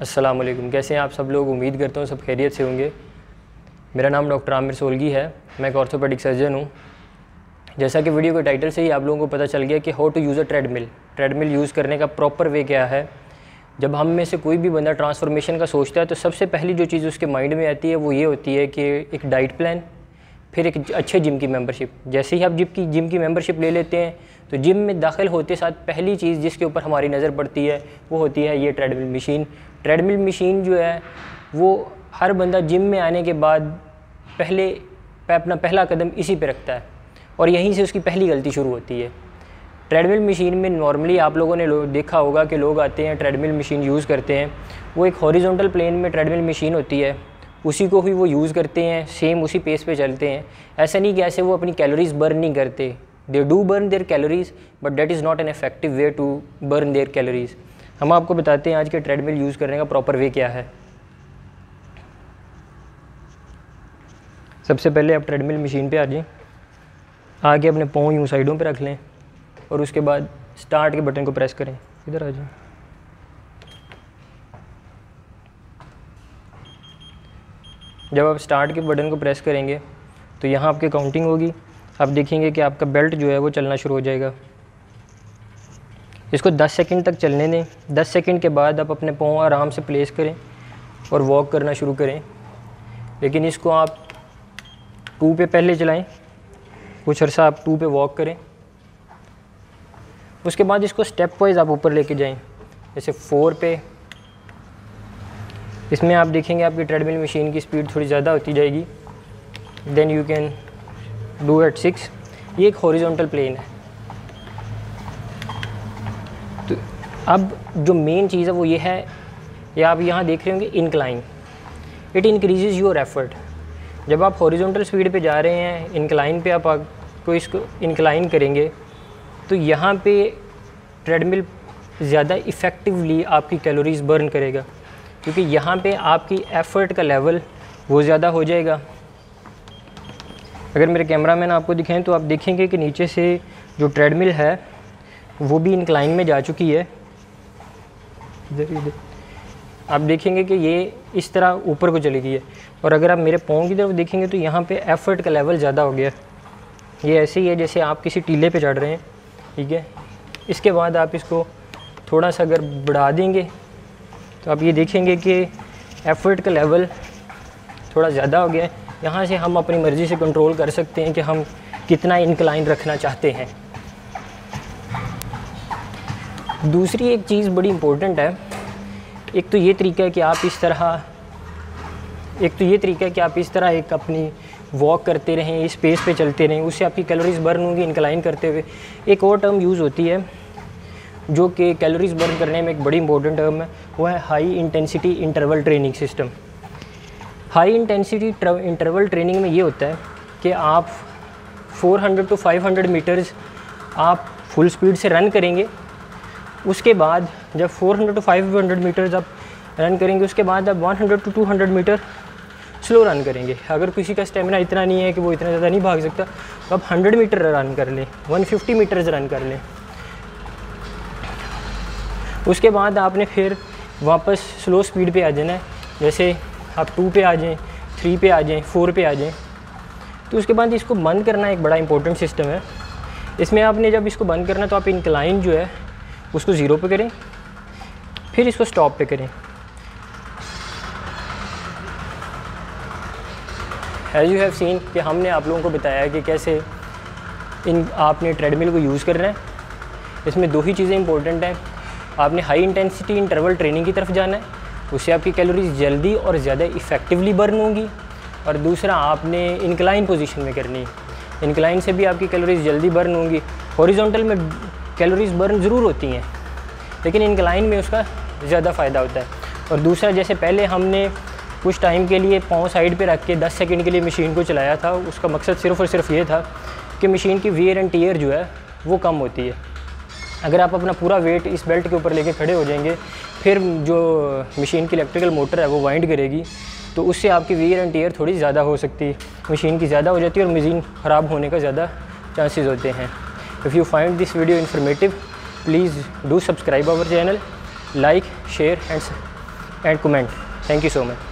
अस्सलाम वालेकुम कैसे हैं आप सब लोग? उम्मीद करता हूँ सब खैरियत से होंगे। मेरा नाम डॉक्टर आमिर सोलगी है। मैं एक ऑर्थोपेडिक सर्जन हूँ। जैसा कि वीडियो के टाइटल से ही आप लोगों को पता चल गया कि how to use a treadmill treadmill use करने का प्रॉपर वे क्या है? जब हम में से कोई भी बंदा ट्रांसफॉर्मेशन का सोचता है तो सबसे पहली जो चीज़ उसके माइंड में आती है, वो ये होती है कि एक डाइट प्लान फिर एक अच्छे जिम की मेंबरशिप जैसे ही आप जिम की जिम की मेंबरशिप ले लेते हैं तो जिम में दाखिल होते साथ पहली चीज़ जिसके ऊपर हमारी नज़र पड़ती है, वो होती है ये ट्रेडमिल मशीन ट्रेडमिल मशीन जो है वो हर बंदा जिम में आने के बाद पहले अपना पहला कदम इसी पे रखता है और यहीं से उसकी पहली गलती शुरू होती है। ट्रेडमिल मशीन में नॉर्मली आप लोगों ने लो, देखा होगा कि लोग आते हैं ट्रेडमिल मशीन यूज़ करते हैं। वो एक हॉरिजॉन्टल प्लेन में ट्रेडमिल मशीन होती है उसी को ही वो यूज़ करते हैं सेम उसी पेस पे चलते हैं। ऐसा नहीं कि ऐसे वो अपनी कैलोरीज बर्न नहीं करते। They do burn their calories but that is not an effective way to burn their calories हम आपको बताते हैं आज के ट्रेडमिल यूज़ करने का प्रॉपर वे क्या है। सबसे पहले आप ट्रेडमिल मशीन पे आ जाएँ। आके अपने पाँव यूँ साइडों पे रख लें और उसके बाद स्टार्ट के बटन को प्रेस करें। इधर आ जाएँ। जब आप स्टार्ट के बटन को प्रेस करेंगे तो यहाँ आपकी काउंटिंग होगी। आप देखेंगे कि आपका बेल्ट जो है वो चलना शुरू हो जाएगा। इसको 10 सेकंड तक चलने दें। 10 सेकंड के बाद आप अपने पाँव आराम से प्लेस करें और वॉक करना शुरू करें। लेकिन इसको आप टू पे पहले चलाएँ। कुछ अर्सा आप टू पे वॉक करें। उसके बाद इसको स्टेप वाइज आप ऊपर लेके जाएँ। जैसे फोर पे। इसमें आप देखेंगे आपकी ट्रेडमिल मशीन की स्पीड थोड़ी ज़्यादा होती जाएगी। Then you can do at six ये एक हॉरिजॉन्टल प्लेन है। अब जो मेन चीज़ है वो ये है, ये आप यहाँ देख रहे होंगे incline it increases your effort जब आप हॉरिजॉन्टल स्पीड पे जा रहे हैं इनक्लाइन पे आप को इसको इनक्लाइन करेंगे तो यहाँ पे ट्रेडमिल ज़्यादा इफ़ेक्टिवली आपकी कैलोरीज बर्न करेगा, क्योंकि यहाँ पे आपकी एफ़र्ट का लेवल वो ज़्यादा हो जाएगा। अगर मेरे कैमरा मैन आपको दिखाएँ तो आप देखेंगे कि नीचे से जो ट्रेडमिल है, वो भी इंक्लाइन में जा चुकी है। इधर इधर आप देखेंगे कि ये इस तरह ऊपर को चली गई है। और अगर आप मेरे पाँव की तरफ़ देखेंगे तो यहाँ पे एफ़र्ट का लेवल ज़्यादा हो गया। ये ऐसे ही है जैसे आप किसी टीले पे चढ़ रहे हैं, ठीक है? इसके बाद आप इसको थोड़ा सा अगर बढ़ा देंगे तो आप ये देखेंगे कि एफ़र्ट का लेवल थोड़ा ज़्यादा हो गया है। यहाँ से हम अपनी मर्ज़ी से कंट्रोल कर सकते हैं कि हम कितना इंक्लाइन रखना चाहते हैं। दूसरी एक चीज़ बड़ी इम्पोर्टेंट है। एक तो ये तरीका है कि आप इस तरह, एक तो ये तरीका है कि आप इस तरह एक अपनी वॉक करते रहें, इस पेस पे चलते रहें, उससे आपकी कैलोरीज बर्न होंगी इंक्लाइन करते हुए। एक और टर्म यूज़ होती है, जो कि कैलोरीज बर्न करने में एक बड़ी इंपॉर्टेंट टर्म है वो है high intensity interval training system high intensity interval training में ये होता है कि आप 400 टू 500 मीटर्स आप फुल स्पीड से रन करेंगे उसके बाद जब 400 टू 500 मीटर्स आप रन करेंगे, उसके बाद आप 100 टू 200 मीटर स्लो रन करेंगे। अगर किसी का स्टेमिना इतना नहीं है कि वो इतना ज़्यादा नहीं भाग सकता तो आप 100 मीटर रन कर लें 150 मीटर्स रन कर लें। उसके बाद आपने फिर वापस स्लो स्पीड पे आ जाना है। जैसे आप टू पे आ जाएँ थ्री पे आ जाएँ फोर पे आ जाएँ। तो उसके बाद इसको बंद करना एक बड़ा इंपॉर्टेंट सिस्टम है। इसमें आपने जब इसको बंद करना तो आप इंक्लाइन जो है उसको ज़ीरो पे करें, फिर इसको स्टॉप पे करें। एज यू हैव सीन कि हमने आप लोगों को बताया कि कैसे इन, आपने ट्रेडमिल को यूज़ करना है। इसमें दो ही चीज़ें इंपॉर्टेंट हैं। आपने हाई इंटेंसिटी इंटरवल ट्रेनिंग की तरफ़ जाना है। उससे आपकी कैलोरीज जल्दी और ज़्यादा इफ़ेक्टिवली बर्न होंगी। और दूसरा, आपने इंक्लाइन पोजीशन में करनी है। इंक्लाइन से भी आपकी कैलोरीज जल्दी बर्न होंगी। हॉरिजॉन्टल में कैलोरीज बर्न ज़रूर होती हैं, लेकिन इंक्लाइन में उसका ज़्यादा फ़ायदा होता है। और दूसरा, जैसे पहले हमने कुछ टाइम के लिए पाँव साइड पे रख के 10 सेकंड के लिए मशीन को चलाया था, उसका मकसद सिर्फ़ और सिर्फ़ ये था कि मशीन की वियर एंड टीयर जो है, वो कम होती है। अगर आप अपना पूरा वेट इस बेल्ट के ऊपर लेके खड़े हो जाएँगे, फिर जो मशीन की इलेक्ट्रिकल मोटर है, वो वाइंड करेगी तो उससे आपकी वेयर एंड टीयर थोड़ी ज़्यादा हो सकती है। मशीन की ज़्यादा हो जाती है और मशीन ख़राब होने का ज़्यादा चांसेस होते हैं। If you find this video informative, please do subscribe our channel, like, share and, and comment. Thank you so much.